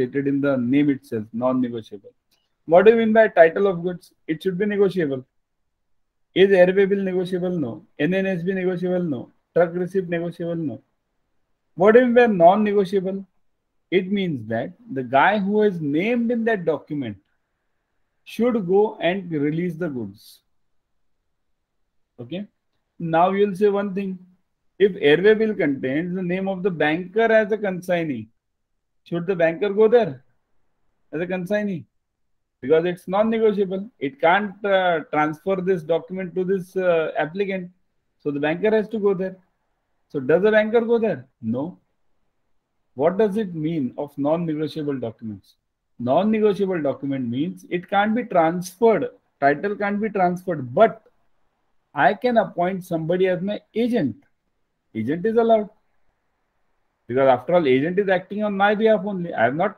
stated in the name itself, non-negotiable. What do you mean by title of goods? It should be negotiable. Is airway bill negotiable? No. NNSB negotiable? No. Truck receipt negotiable? No. What do you mean by non-negotiable? It means that the guy who is named in that document should go and release the goods. Okay. Now you'll say one thing. If airway bill contains the name of the banker as a consignee, should the banker go there as a consignee? Because it's non-negotiable. It can't uh, transfer this document to this uh, applicant. So the banker has to go there. So does the banker go there? No. What does it mean of non-negotiable documents? Non-negotiable document means it can't be transferred. Title can't be transferred, but I can appoint somebody as my agent. Agent is allowed. Because after all, agent is acting on my behalf only. I have not